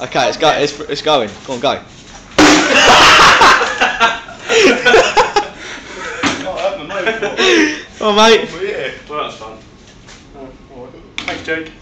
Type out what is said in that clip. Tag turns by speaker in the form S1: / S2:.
S1: Okay, it's go. It's, it's going. Go on, go.
S2: Oh,
S1: Oh, mate.
S2: yeah. Well, that's fun. Thanks, Jake.